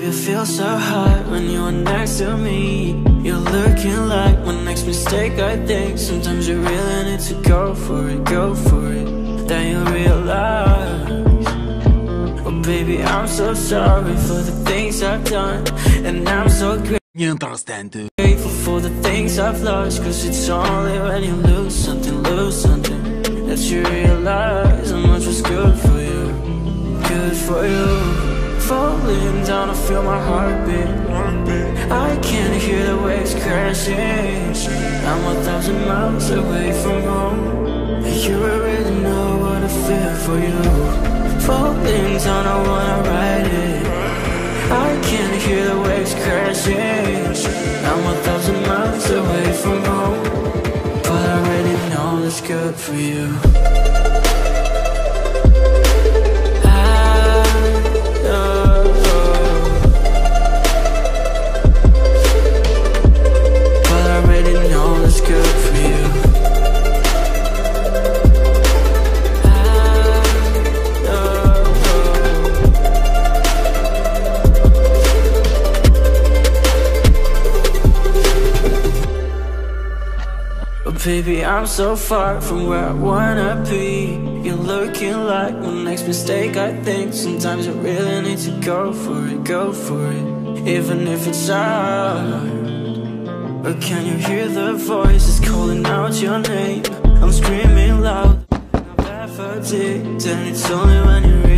Baby, I feel so hot when you are next to me. You're looking like my next mistake, I think. Sometimes you really need to go for it, go for it. Then you realize Oh baby, I'm so sorry for the things I've done. And I'm so understand. grateful for the things I've lost. Cause it's only when you lose something, lose something That you realize how much was good for you. Good for you Falling down, I feel my heartbeat. I can't hear the waves crashing. I'm a thousand miles away from home. And you already know what I feel for you. Falling down, I wanna ride it. I can hear the waves crashing. I'm a thousand miles away from home. But I already know it's good for you baby, I'm so far from where I wanna be. You're looking like my next mistake, I think. Sometimes I really need to go for it, go for it Even if it's hard. But can you hear the voices calling out your name? I'm screaming loud I'm addicted And it's only when you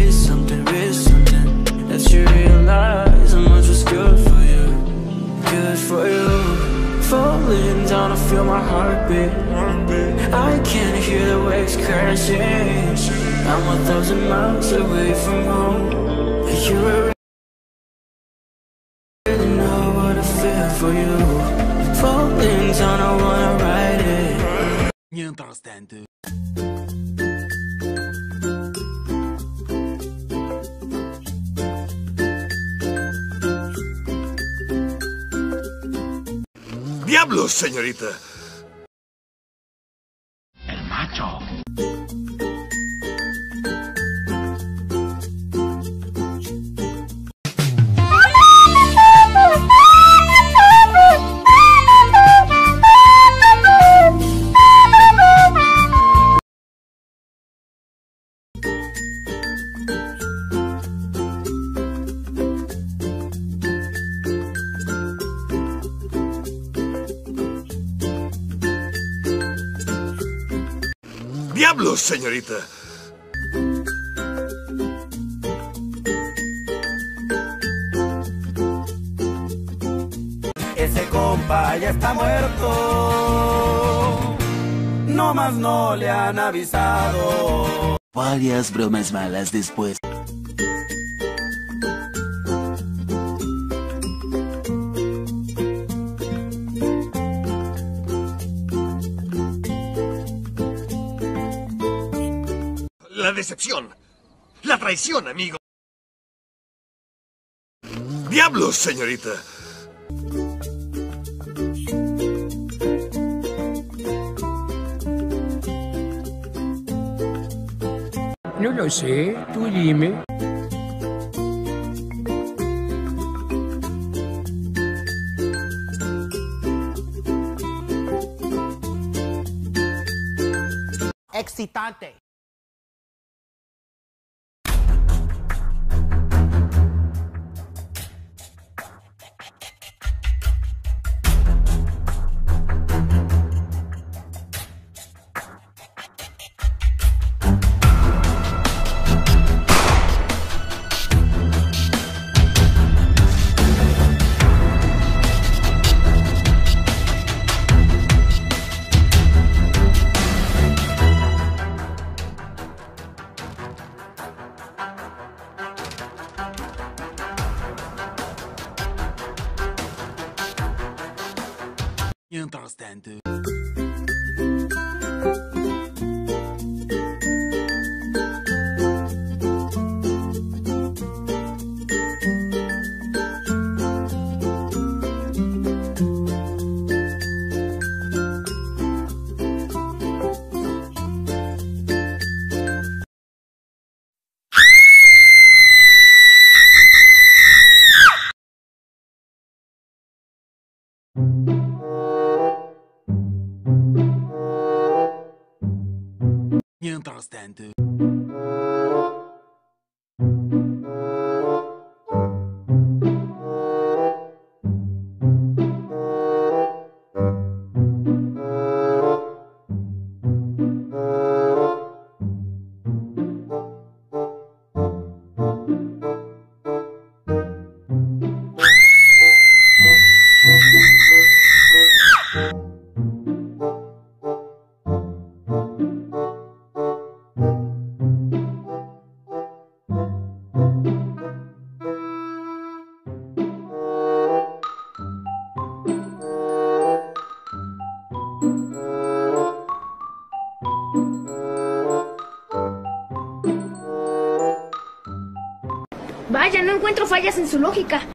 Mientras tanto... ¡Diablos, señorita! ¡Diablos, señorita! Ese compa ya está muerto. No más no le han avisado. Varias bromas malas después. La decepción. La traición, amigo. ¡Diablos, señorita! No lo sé, tú dime. excitante. Nie understand. Understand uh, Vaya, no encuentro fallas en su lógica.